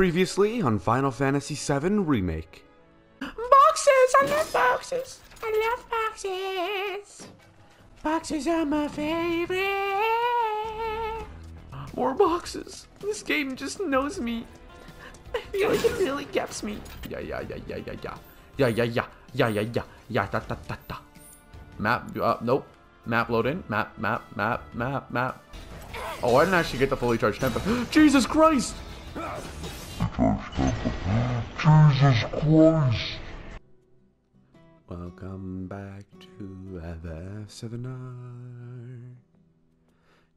Previously on Final Fantasy VII Remake. Boxes! I love boxes! I love boxes! Boxes are my favorite! More boxes. This game just knows me. I feel like it really gets me. Yeah, yeah, yeah, yeah, yeah, yeah. Yeah, yeah, yeah, yeah, yeah, yeah, yeah, da, da, da, da. Map, uh, nope. Map load in. Map, map, map, map, map. Oh, I didn't actually get the fully charged tempo. Jesus Christ! Jesus Christ! Welcome back to FF7R.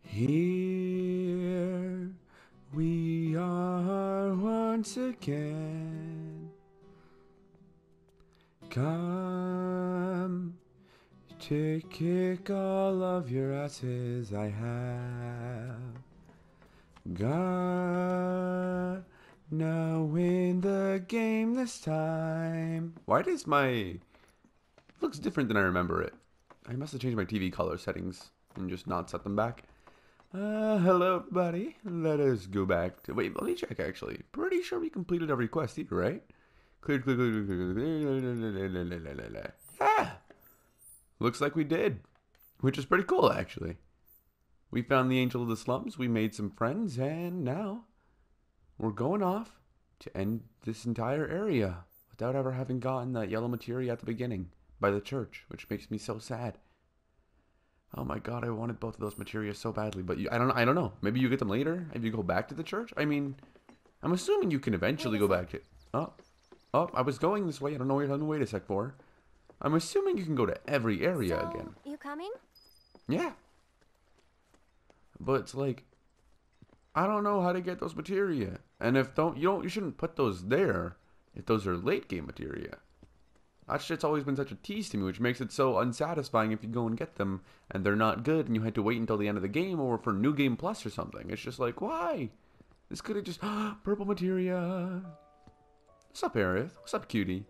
Here we are once again. Come to kick all of your asses I have. Win the game this time. Why does my looks different than I remember it? I must have changed my TV color settings and just not set them back. Uh, hello buddy. Let us go back to wait. Let me check. Actually, pretty sure we completed every quest here, right? Clear, clear, clear, clear, clear. Yeah. Looks like we did, which is pretty cool actually. We found the Angel of the Slums, we made some friends, and now we're going off to end this entire area without ever having gotten that yellow materia at the beginning by the church, which makes me so sad. Oh my god, I wanted both of those materials so badly, but you, I don't I don't know. Maybe you get them later if you go back to the church? I mean, I'm assuming you can eventually go back to Oh. Oh, I was going this way. I don't know where you're to wait a sec for. I'm assuming you can go to every area so, again. You coming? Yeah. But it's like I don't know how to get those materia. And if don't you don't you shouldn't put those there if those are late game materia. That shit's always been such a tease to me, which makes it so unsatisfying if you go and get them and they're not good and you had to wait until the end of the game or for New Game Plus or something. It's just like, why? This could have just purple materia. What's up, Aerith? What's up, cutie?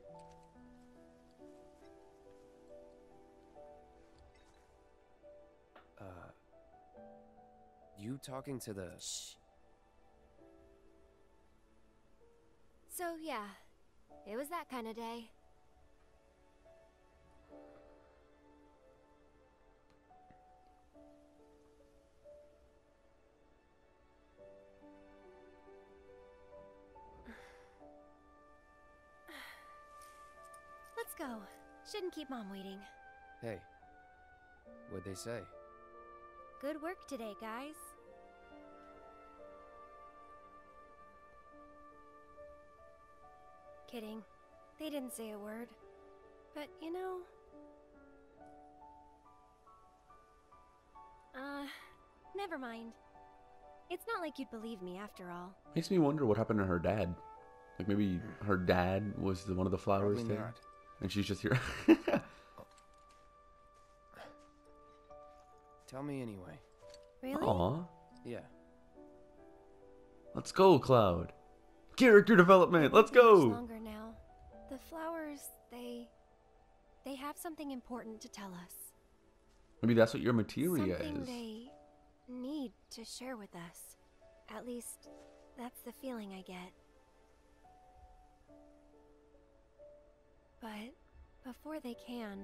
You talking to the. Shh. So, yeah, it was that kind of day. Let's go. Shouldn't keep Mom waiting. Hey. What'd they say? Good work today, guys. Kidding. They didn't say a word. But, you know... Uh, never mind. It's not like you'd believe me after all. Makes me wonder what happened to her dad. Like maybe her dad was the, one of the flowers Probably there, not. and she's just here. Tell me anyway. Really? Aw, Yeah. let's go, Cloud. Character development. Let's Much go. The flowers, they... They have something important to tell us. Maybe that's what your materia Something is. they need to share with us. At least, that's the feeling I get. But before they can,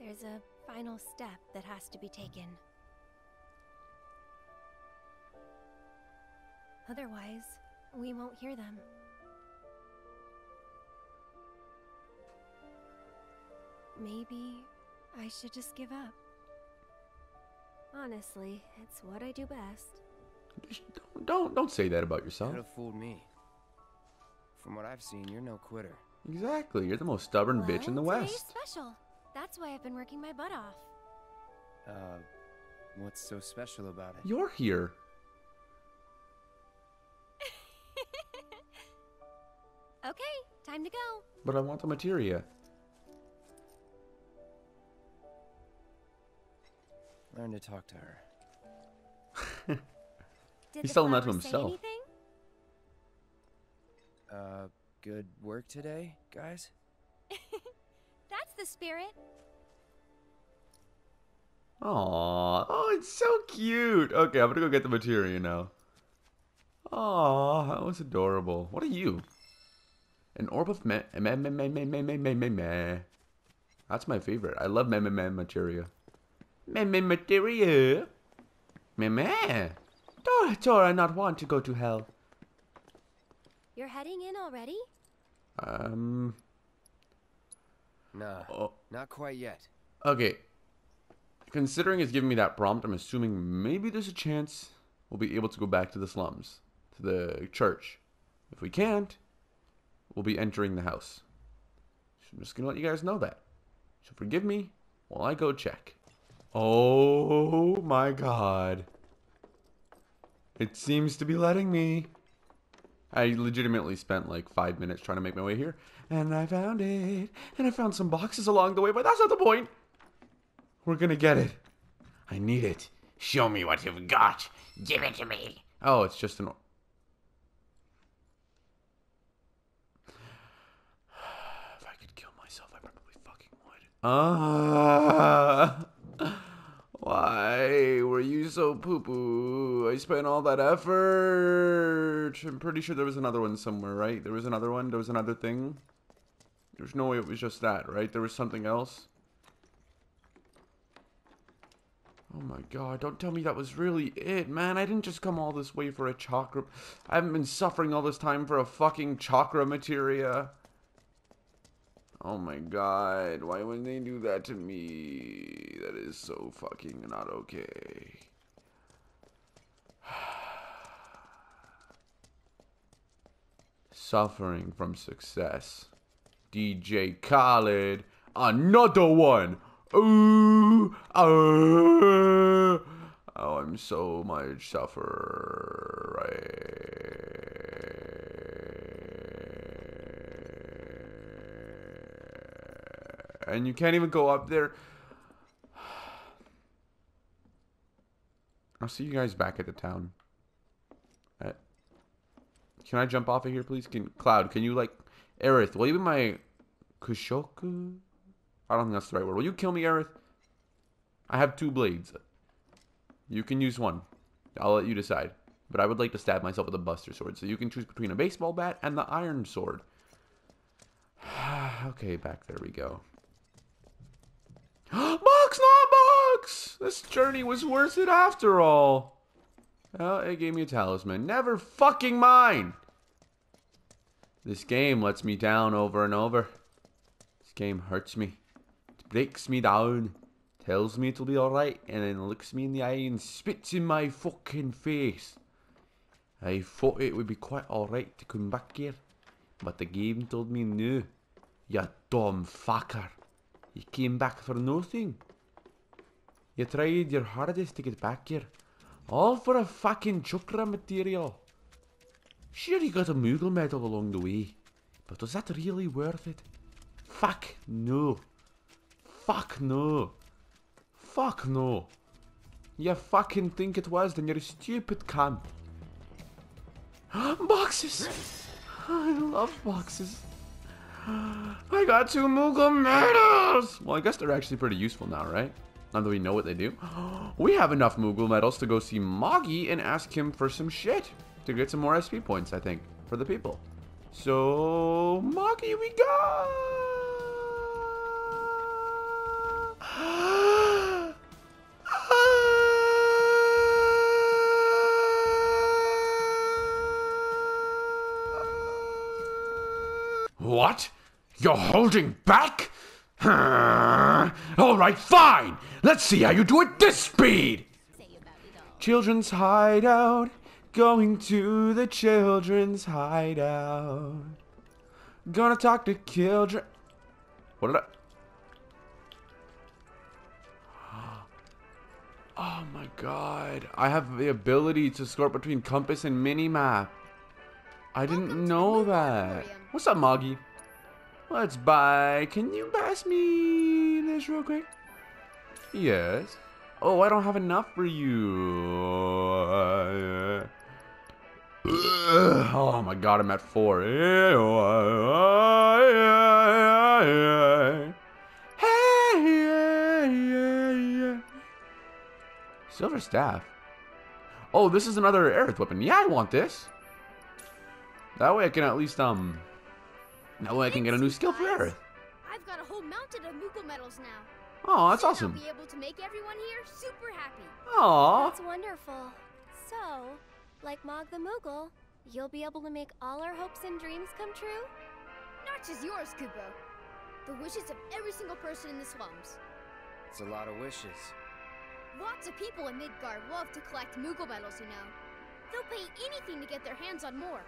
there's a final step that has to be taken. Otherwise, we won't hear them. Maybe I should just give up. Honestly, it's what I do best. Don't, don't don't say that about yourself. Could have fooled me. From what I've seen, you're no quitter. Exactly. You're the most stubborn bitch in the Well, today's West. special. That's why I've been working my butt off. Uh, what's so special about it? You're here. Okay, time to go. But I want the materia. Learn to talk to her. He's telling that to himself. Uh, good work today, guys? That's the spirit. Aww. Oh, it's so cute. Okay, I'm gonna go get the materia now. Aww, that was adorable. What are you? An orb of meh. Meh, meh, meh, meh, meh, meh, meh, meh. That's my favorite. I love meh meh meh materia. Me me materia. Me me. Dora Dora not want to go to hell. You're heading in already? Um. Nah, Oh, not quite yet. okay. Considering it's giving me that prompt, I'm assuming maybe there's a chance we'll be able to go back to the slums, to the church. If we can't, we'll be entering the house. So I'm just gonna let you guys know that. So forgive me while I go check. Oh my god. It seems to be letting me. I legitimately spent like five minutes trying to make my way here, and I found it. And I found some boxes along the way, but that's not the point. We're gonna get it. I need it. Show me what you've got. Give it to me. Oh, it's just an. if I could kill myself, I probably fucking would. Ah. Why were you so poo poo? I spent all that effort. I'm pretty sure there was another one somewhere, right? There was another one. There was another thing. There's no way it was just that, right? There was something else. Oh my god, don't tell me that was really it, man. I didn't just come all this way for a chakra. I haven't been suffering all this time for a fucking chakra materia. Oh my god, why wouldn't they do that to me? That is so fucking not okay. Suffering from success. DJ Khaled, another one. Ooh, uh, oh, I'm so much suffer. And you can't even go up there. I'll see you guys back at the town. Uh, Can I jump off of here, please? Can Cloud? Can you like, Aerith? Will you be my Kushoku? I don't think that's the right word. Will you kill me, Aerith? I have two blades. You can use one. I'll let you decide. But I would like to stab myself with a Buster Sword, so you can choose between a baseball bat and the Iron Sword. okay, back there we go. Box, not box! This journey was worth it after all. Well, it gave me a talisman. Never fucking mind! This game lets me down over and over. This game hurts me. It breaks me down. Tells me it'll be alright, and then looks me in the eye and spits in my fucking face. I thought it would be quite alright to come back here, but the game told me no. You dumb fucker. You came back for nothing. You tried your hardest to get back here. All for a fucking chakra material. Sure, you got a Moogle medal along the way, but was that really worth it? Fuck no. Fuck no. Fuck no. You fucking think it was, then you're a stupid cunt. boxes! I love boxes. I got two Moogle medals! Well, I guess they're actually pretty useful now, right? Now that we know what they do. We have enough Moogle medals to go see Moggy and ask him for some shit. To get some more SP points, I think, for the people. So, Moggy, we go! What? You're holding back? All right, fine. Let's see how you do at this speed. Children's hideout. Going to the children's hideout. Gonna talk to children. What did I? Oh my god. I have the ability to sort between compass and minimap. I didn't know that. What's up, Moggy? Let's buy. Can you pass me this real quick? Yes. Oh, I don't have enough for you. Oh my god, I'm at four. Silver staff. Oh, this is another Aerith weapon. Yeah, I want this. That way I can at least, um... That way I can get a new skill for Aerith. I've got a whole mountain of Moogle medals now. Oh, that's Soon awesome. I'll be able to make everyone here super happy. Aw. That's wonderful. So, like Mog the Moogle, you'll be able to make all our hopes and dreams come true? Not just yours, Kupo. The wishes of every single person in the slums. It's a lot of wishes. Lots of people in Midgar love to collect Moogle medals, you know. They'll pay anything to get their hands on more.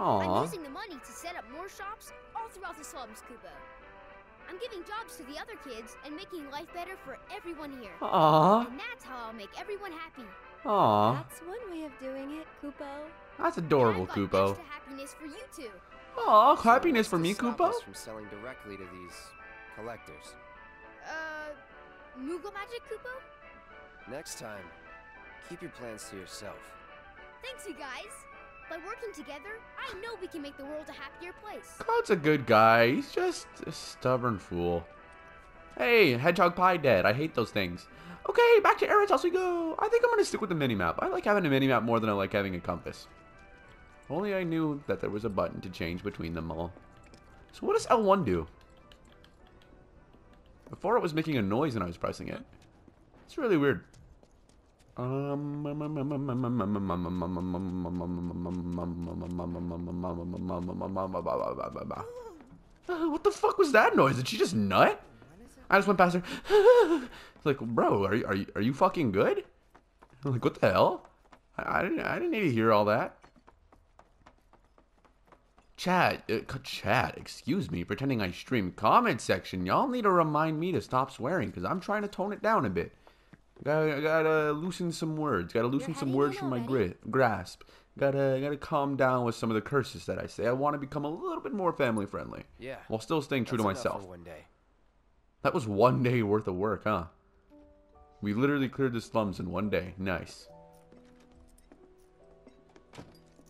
I'm using the money to set up more shops all throughout the slums, Kupo. I'm giving jobs to the other kids and making life better for everyone here. Aw. And that's how I'll make everyone happy. Aw. That's one way of doing it, Kupo. That's And adorable, I've got Kupo. extra happiness for you two. Aw, So happiness what's for to me, stop Kupo? us from selling directly to these collectors. Uh, Moogle magic, Kupo? Next time, keep your plans to yourself. Thanks, you guys. By working together, I know we can make the world a happier place. Cloud's a good guy. He's just a stubborn fool. Hey, Hedgehog Pie dead. I hate those things. Okay, back to Aerith's house we go. I think I'm gonna stick with the minimap. I like having a minimap more than I like having a compass. Only I knew that there was a button to change between them all. So what does L1 do? Before it was making a noise when I was pressing it. It's really weird. Uh, What the fuck was that noise? Did she just nut? I just went past her. Like, bro, are you, are you are you fucking good? I'm like, what the hell? I, I didn't I didn't need to hear all that. Chat, uh, chat, excuse me, pretending I stream. Comment section, y'all need to remind me to stop swearing because I'm trying to tone it down a bit. Gotta, gotta loosen some words. Gotta loosen some words in from my already? grit, grasp. Gotta, gotta calm down with some of the curses that I say. I want to become a little bit more family friendly Yeah. while still staying true to that's enough myself. for one day. That was one day worth of work, huh? We literally cleared the slums in one day. Nice.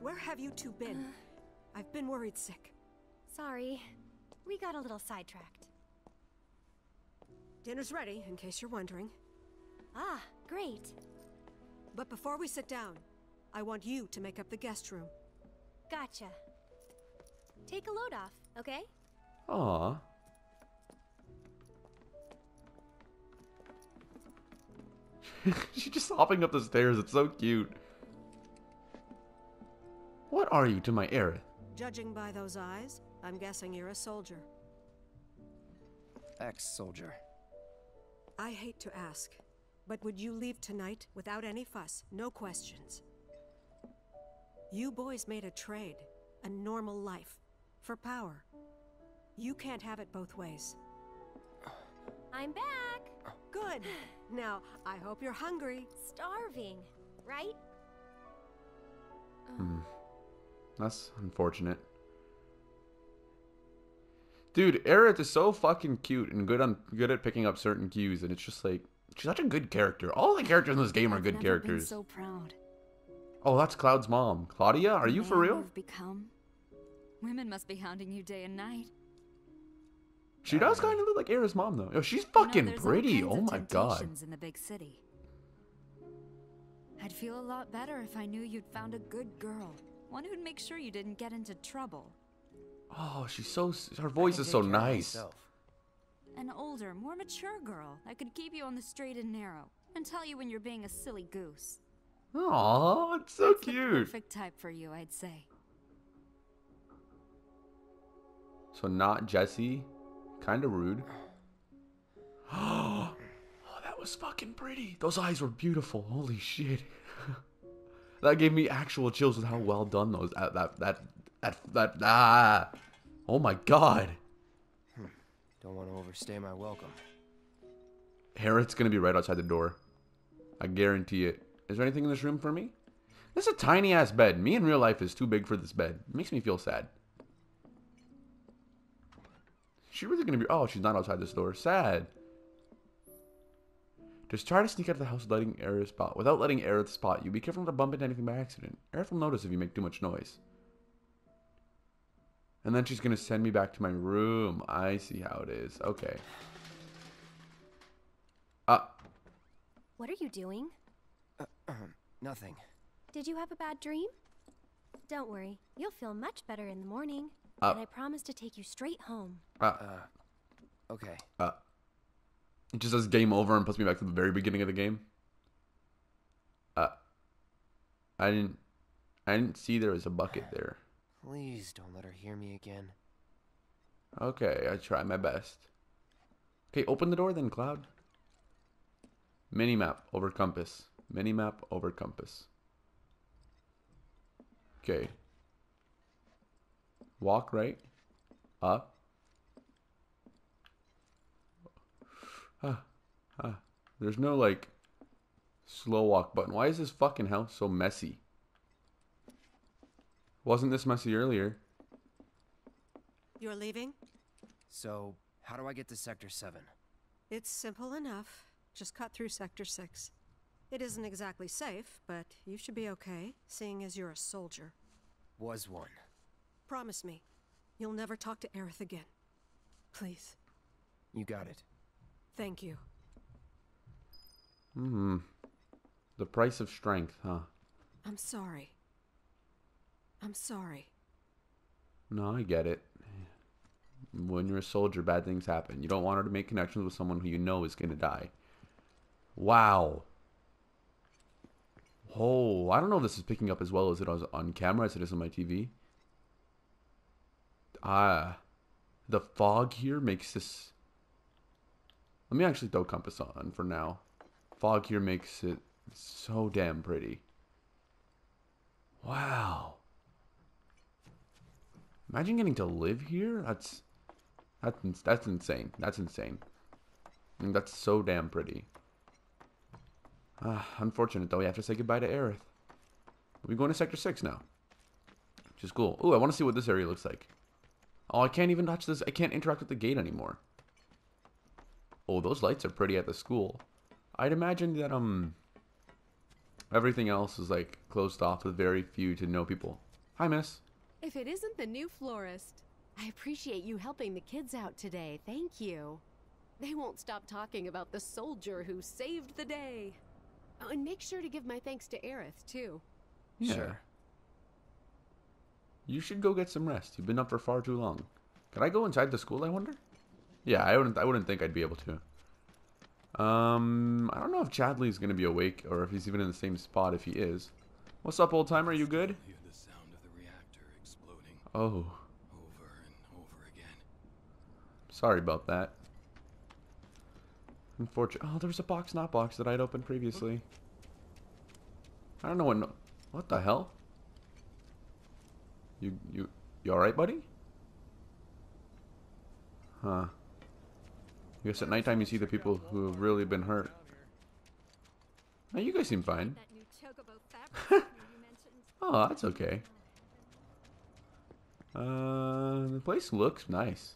Where have you two been? Uh. I've been worried sick. Sorry. We got a little sidetracked. Dinner's ready, in case you're wondering. Ah, great. But before we sit down, I want you to make up the guest room. Gotcha. Take a load off, okay? Aw. She's just hopping up the stairs. It's so cute. What are you to my Aerith? Judging by those eyes, I'm guessing you're a soldier. Ex-soldier. I hate to ask, but would you leave tonight without any fuss, no questions? You boys made a trade, a normal life, for power. You can't have it both ways. I'm back. Good. Now, I hope you're hungry. Starving, right? Hmm. That's unfortunate. Dude, Aerith is so fucking cute and good on good at picking up certain cues, and it's just like she's such a good character. All the characters in this game are I've good never been characters. so proud. Oh, that's Cloud's mom. Claudia, are The you for real? You've become. Women must be hounding you day and night. She does kind of look like Aerith's mom, though. Yo, she's You know, fucking pretty. Oh my god. In the big city. I'd feel a lot better if I knew you'd found a good girl, one who'd make sure you didn't get into trouble. Oh, she's so. Her voice is so take care of nice. myself. An older, more mature girl that could keep you on the straight and narrow and tell you when you're being a silly goose. Aw, it's so cute. perfect type for you, I'd say. So not Jessie. Kind of rude. Oh, that was fucking pretty. Those eyes were beautiful. Holy shit. that gave me actual chills with how well done those that that that that, that ah. Oh my god. Don't want to overstay my welcome. Harriet's gonna be right outside the door. I guarantee it. Is there anything in this room for me? This is a tiny ass bed. Me in real life is too big for this bed. It makes me feel sad. She really gonna be? Oh, she's not outside this door. Sad. Just try to sneak out of the house letting Aerith spot. Without letting Aerith spot you. Be careful not to bump into anything by accident. Aerith will notice if you make too much noise. And then she's gonna send me back to my room. I see how it is. Okay. Uh, What are you doing? Nothing. Did you have a bad dream? Don't worry, you'll feel much better in the morning. Uh. and I promise to take you straight home. Uh, Uh, okay. uh. It just says game over and puts me back to the very beginning of the game. Uh. I didn't. I didn't see there was a bucket there. Please don't let her hear me again. Okay, I try my best. Okay, open the door then, Cloud. Minimap over compass. Minimap over compass. Okay. Walk right. Up. Ah, ah. There's no like slow walk button. Why is this fucking house so messy? Wasn't this messy earlier? You're leaving? So, how do I get to Sector 7? It's simple enough. Just cut through Sector 6. It isn't exactly safe, but you should be okay, seeing as you're a soldier. Was one. Promise me, you'll never talk to Aerith again. Please. You got it. Thank you. Hmm. The price of strength, huh? I'm sorry. I'm sorry. No, I get it. When you're a soldier, bad things happen. You don't want her to make connections with someone who you know is gonna die. Wow. Oh, I don't know if this is picking up as well as it was on camera as it is on my TV. Ah, the fog here makes this. Let me actually throw compass on for now. Fog here makes it so damn pretty. Wow. Imagine getting to live here. That's that's that's insane. That's insane. That's so damn pretty. Ah, unfortunate though. We have to say goodbye to Aerith. We're going to Sector Six now, which is cool. Ooh, I want to see what this area looks like. Oh, I can't even touch this. I can't interact with the gate anymore. Oh, those lights are pretty at the school. I'd imagine that um everything else is like closed off with very few to no people. Hi, miss. If it isn't the new florist, I appreciate you helping the kids out today. Thank you. They won't stop talking about the soldier who saved the day. Oh, and make sure to give my thanks to Aerith, too. Yeah. Sure. You should go get some rest. You've been up for far too long. Can I go inside the school? I wonder. Yeah, I wouldn't. I wouldn't think I'd be able to. Um, I don't know if Chadley's gonna be awake or if he's even in the same spot. If he is, what's up, old timer? You good? Hear the sound of the reactor exploding Oh, over and over again. sorry about that. Unfortunate. Oh, there was a box, not box, that I'd opened previously. I don't know what. What the hell? You you you all right, buddy? Huh. I guess at nighttime you see the people who have really been hurt. Now you guys seem fine. That new chocobo fabric you mentioned. Oh, that's okay. Uh, the place looks nice.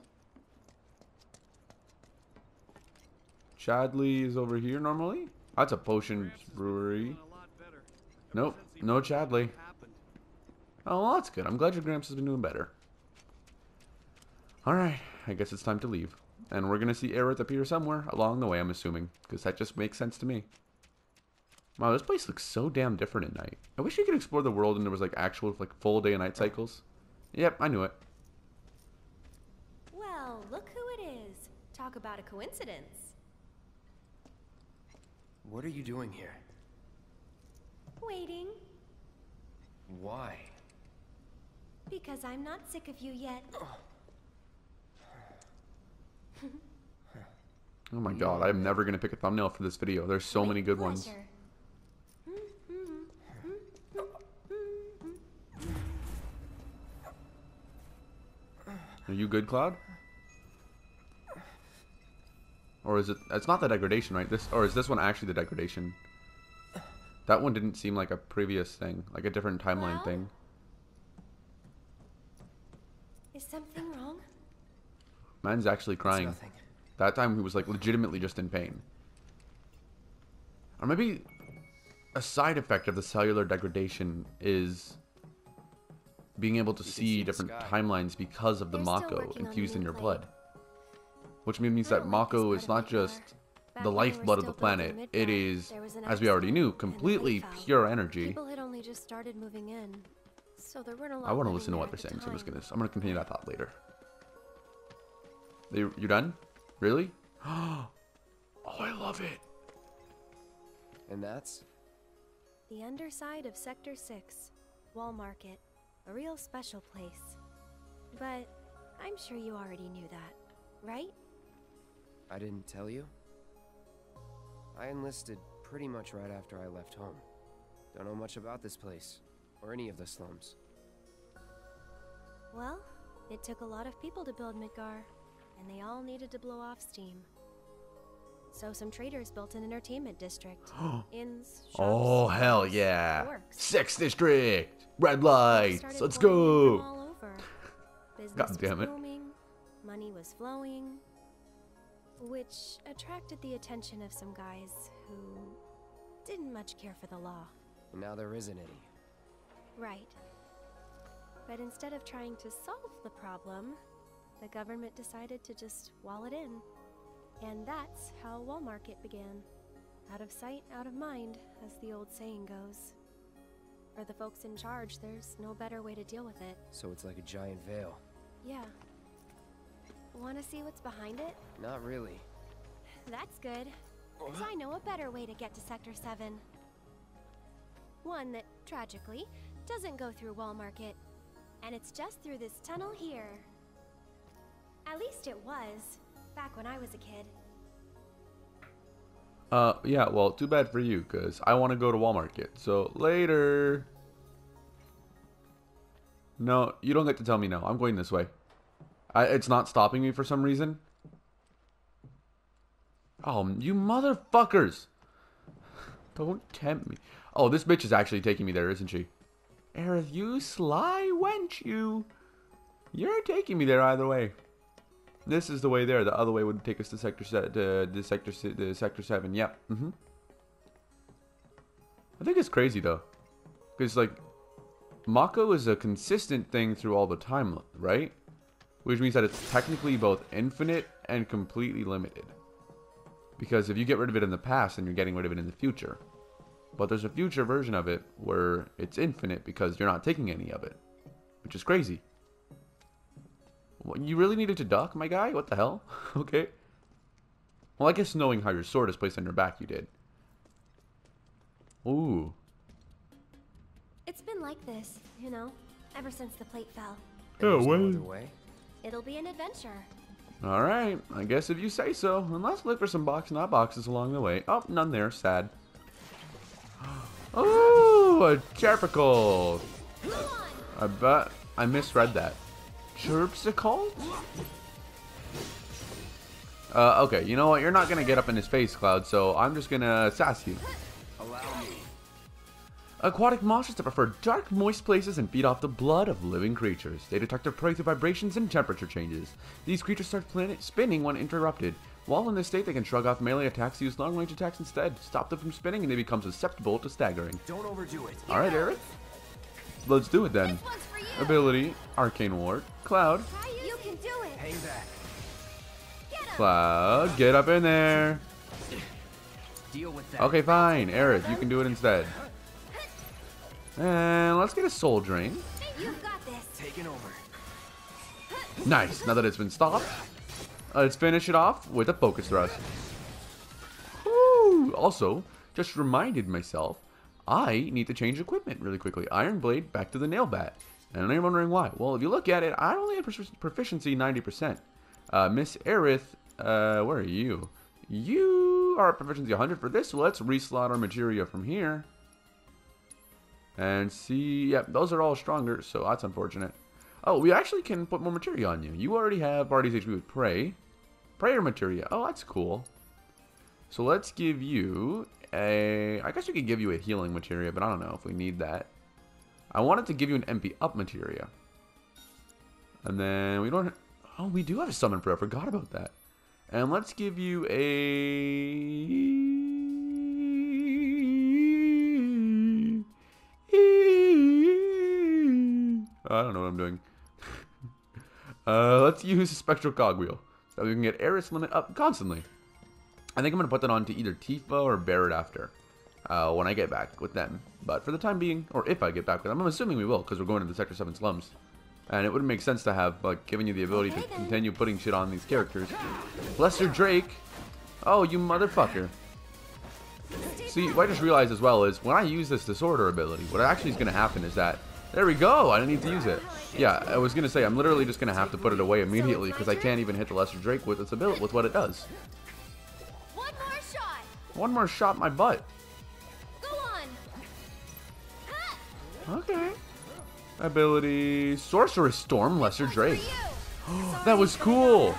Chadley is over here normally. That's a potion brewery. Nope, no Chadley. Oh, well, that's good. I'm glad your Gramps has been doing better. Alright, I guess it's time to leave. And we're gonna see Aerith appear somewhere along the way, I'm assuming. Because that just makes sense to me. Wow, this place looks so damn different at night. I wish you could explore the world and there was like actual like full day and night cycles. Yep, I knew it. Well, look who it is. Talk about a coincidence. What are you doing here? Waiting, Why? because I'm not sick of you yet. Oh, oh my god, I'm never gonna pick a thumbnail for this video. There's so many good ones. Pleasure. Are you good, Cloud? Or is it? It's not the degradation, right? This or is this one actually the degradation? That one didn't seem like a previous thing, like a different timeline Well? thing. Is something wrong? Man's actually crying. nothing. That time he was like legitimately just in pain. Or maybe a side effect of the cellular degradation is being able to You see see different sky. timelines because of the They're Mako working the infused in your plane. blood. Which means I that don't like this Mako is not just Back the when we were lifeblood of the planet. Midgar, It is, there was an as we already knew, accident, and the completely pure energy. Had only just started moving in. So So there weren't a lot I want to listen to what they're the saying, so I'm just gonna I'm gonna continue that thought later. They, you done? Really? oh, I love it. And that's? The underside of Sector 6, Wall Market. A real special place. But I'm sure you already knew that, right? I didn't tell you? I enlisted pretty much right after I left home. Don't know much about this place, or any of the slums. Well, it took a lot of people to build Midgar, and they all needed to blow off steam. So some traders built an entertainment district. Inns, shops, Oh hell yeah! works. Sex District, red People lights. Let's pouring in from go. all over. Business God damn it. booming, money was flowing, which attracted the attention of some guys who didn't much care for the law. And now there isn't any. Right. But instead of trying to solve the problem, the government decided to just wall it in. And that's how Wall Market began. Out of sight, out of mind, as the old saying goes. For the folks in charge, there's no better way to deal with it. So it's like a giant veil. Yeah. Want to see what's behind it? Not really. That's good. Because I know a better way to get to Sector 7. One that, tragically, doesn't go through Wall Market. And it's just through this tunnel here. At least it was, back when I was a kid. Uh, yeah. Well, too bad for you, cause I want to go to Walmart. Yet. So later. No, you don't get to tell me no. I'm going this way. I, it's not stopping me for some reason. Oh, you motherfuckers! Don't tempt me. Oh, this bitch is actually taking me there, isn't she? Aerith, you sly wench, you. You're taking me there either way. This is the way there. The other way would take us to sector se- to the sector se- the sector seven. Yep. Mm-hmm. I think it's crazy though, because like, Mako is a consistent thing through all the time, right? Which means that it's technically both infinite and completely limited. Because if you get rid of it in the past, then you're getting rid of it in the future. But there's a future version of it where it's infinite because you're not taking any of it, which is crazy. What, you really needed to duck, my guy? What the hell? okay. Well, I guess knowing how your sword is placed on your back, you did. Ooh. It's been like this, you know, ever since the plate fell. Oh, there's well. no way? It'll be an adventure. Alright, I guess if you say so. And let's look for some box not boxes along the way. Oh, none there. Sad. Oh, a Charpical. I bet I misread that. Chirpsicle? Uh, okay, you know what? You're not gonna get up in his face, Cloud, so I'm just gonna sass you. Allow me. Aquatic monsters that prefer dark, moist places and feed off the blood of living creatures. They detect their prey through vibrations and temperature changes. These creatures start spinning when interrupted. While in this state, they can shrug off melee attacks and use long-range attacks instead. Stop them from spinning and they become susceptible to staggering. Don't overdo it. Alright, Eric. Let's do it then. This one's for you. Ability, Arcane Ward, Cloud, You can do it. Hang back. Cloud, get up in there. Deal with that. Okay, fine. Aerith, you can do it instead. And let's get a Soul Drain. You've got this. Taking over. Nice. Now that it's been stopped, let's finish it off with a Focus Thrust. Woo! Also, just reminded myself, I need to change equipment really quickly. Iron Blade back to the Nail Bat. And I know you're wondering why. Well, if you look at it, I only have profic- proficiency 90%. Uh, Miss Aerith, uh, where are you? You are proficiency 100 for this. Let's reslot our materia from here. And see, yep, those are all stronger, so that's unfortunate. Oh, we actually can put more materia on you. You already have Barty's HP with Prey. Prayer materia. Oh, that's cool. So let's give you a... I guess we could give you a healing materia, but I don't know if we need that. I wanted to give you an MP up materia. And then we don't... Oh, we do have a summon prayer. I forgot about that. And let's give you a... I don't know what I'm doing. uh, let's use spectral cogwheel so we can get Eris limit up constantly. I think I'm gonna put that on to either Tifa or Barret after. Uh, when I get back with them. But for the time being, or if I get back with them, I'm assuming we will because we're going to the Sector 7 slums. And it wouldn't make sense to have, like, giving you the ability to continue putting shit on these characters. Lesser Drake. Oh, you motherfucker. See, what I just realized as well is when I use this disorder ability, what actually is going to happen is that there we go. I didn't need to use it. Yeah, I was going to say I'm literally just going to have to put it away immediately because I can't even hit the Lesser Drake with its ability with what it does. One more shot. One more shot my butt. Okay. Ability Sorcerous Storm Lesser Drake. that was cool.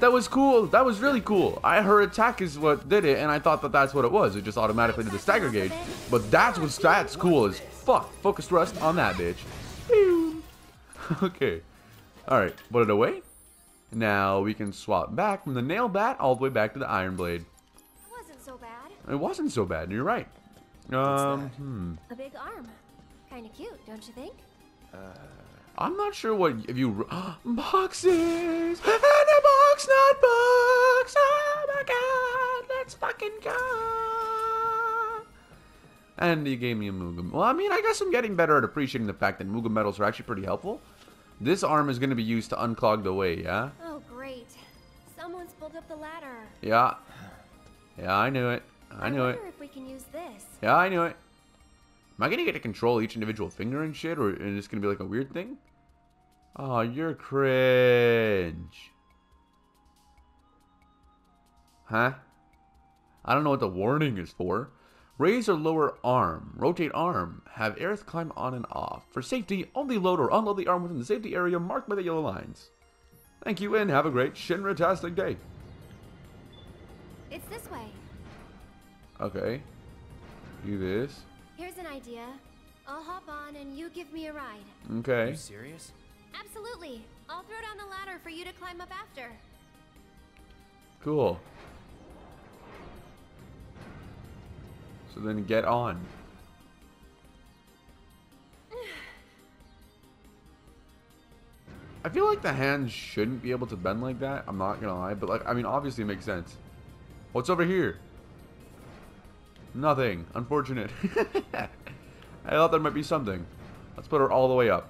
That was cool. That was really cool. I her attack is what did it, and I thought that that's what it was. It just automatically did the stagger gauge. But that's what's that's cool as fuck. Focus thrust on that bitch. Okay. All right. Put it away. Now we can swap back from the nail bat all the way back to the iron blade. It wasn't so bad. It wasn't so bad. You're right. Um. Hmm. A big arm. Kinda cute, don't you think? Uh, I'm not sure what if you boxes and a box not notebooks. Oh my god, let's fucking go! And he gave me a Moogle. Well, I mean, I guess I'm getting better at appreciating the fact that Moogle medals are actually pretty helpful. This arm is going to be used to unclog the way, yeah? Oh, great. Someone's pulled up the ladder. Yeah. Yeah, I knew it. I knew it. wonder if we can use this. Yeah, I knew it. Am I gonna get to control each individual finger and shit, or is this gonna be like a weird thing? Oh, you're cringe. Huh? I don't know what the warning is for. Raise or lower arm. Rotate arm. Have Aerith climb on and off. For safety, only load or unload the arm within the safety area marked by the yellow lines. Thank you and have a great Shinra-tastic day. It's this way. Okay. Do this. Here's an idea. I'll hop on and you give me a ride. Okay. Are You serious? Absolutely. I'll throw down the ladder for you to climb up after. Cool. So then get on. I feel like the hands shouldn't be able to bend like that. I'm not gonna lie, but like, I mean, obviously it makes sense. What's over here? Nothing. Unfortunate. I thought there might be something. Let's put her all the way up.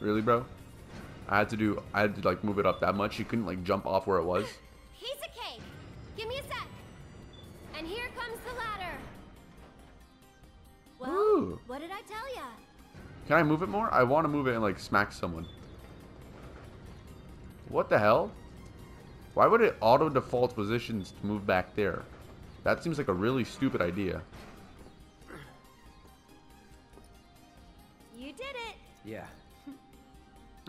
Really, bro? I had to do. I had to like move it up that much. She couldn't like jump off where it was. Piece of cake. Give me a sec. And here comes the ladder. Well, Ooh. what did I tell ya? Can I move it more? I want to move it and like smack someone. What the hell? Why would it auto default positions to move back there? That seems like a really stupid idea. You did it. Yeah.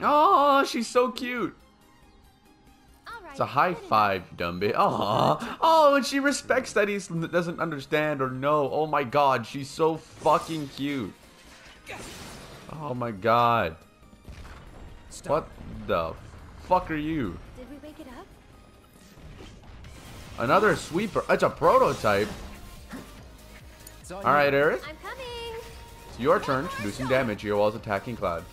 Oh, she's so cute. All right. It's a high five, you dumb bitch. Aw. Oh, and she respects that he doesn't understand or know. Oh my god, she's so fucking cute. Oh my god. What the fuck are you? Did we wake it up? Another sweeper. It's a prototype. All right. Aerith. I'm coming. It's your turn to do some damage here while it's attacking Cloud.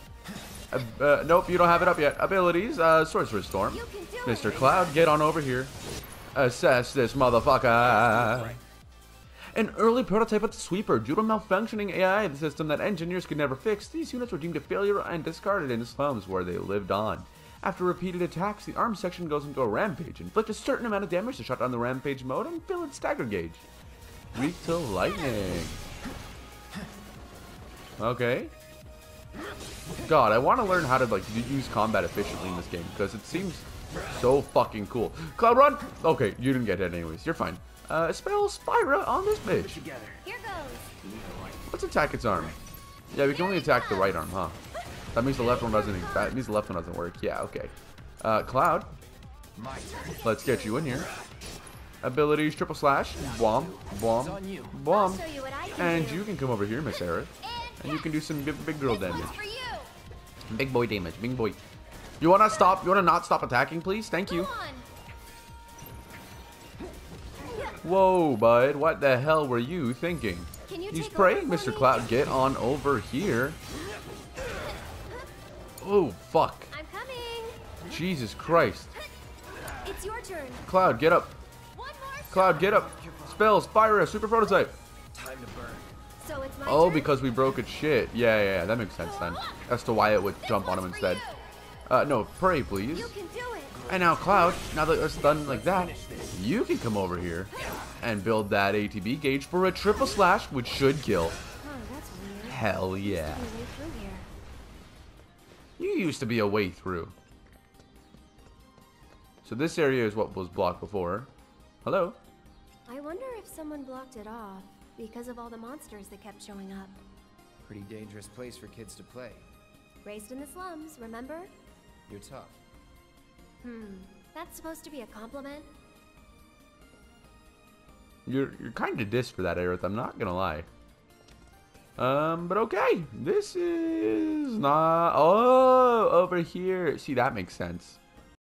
Uh, uh, nope, you don't have it up yet. Abilities, uh, Sorcerous Storm. You can do Mr. it. Cloud, get on over here. Assess this motherfucker. An early prototype of the Sweeper, due to malfunctioning AI system that engineers could never fix, these units were deemed a failure and discarded in slums where they lived on. After repeated attacks, the arm section goes into a rampage, and inflict a certain amount of damage to shut down the rampage mode, and fill its stagger gauge. Weak to lightning. Okay. God, I want to learn how to like use combat efficiently in this game because it seems so fucking cool. Cloud run. Okay, you didn't get hit anyways. You're fine. Uh, spell Spyra on this bitch. Here goes. Let's attack its arm. Yeah, we can only attack the right arm, huh? That means the left one doesn't. That means the left one doesn't work. Yeah, okay. Uh, Cloud, My turn. let's get you in here. Abilities: triple slash, bomb, bomb, on bomb, Show you what I can and you can come over here, Miss Aerith, and you can do some big, big girl damage. one's for you. Big boy damage, big boy. You wanna stop? You wanna not stop attacking, please? Thank you. Whoa, bud. What the hell were you thinking? He's praying, Mr. Cloud. Get on over here. Oh, fuck. I'm coming. Jesus Christ. it's your turn. Cloud, get up. One more Cloud, get up. Spells, fire, super prototype. Time to burn. So it's my Oh, turn. because we broke its shit. Yeah, yeah, yeah, that makes sense then. As to why it would jump on him instead. you. Uh, no, pray, please. You can do it. And now, Cloud, now that it's done like that, you can come over here and build that ATB gauge for a triple slash, which should kill. Oh, that's weird. Hell yeah. You used to be a way through. So this area is what was blocked before. Hello? I wonder if someone blocked it off because of all the monsters that kept showing up. Pretty dangerous place for kids to play. Raised in the slums, remember? You're tough. Hmm. That's supposed to be a compliment? You're you're kind of dissed for that, Aerith. I'm not gonna lie. Um, but okay. This is not. Oh, over here. See, that makes sense.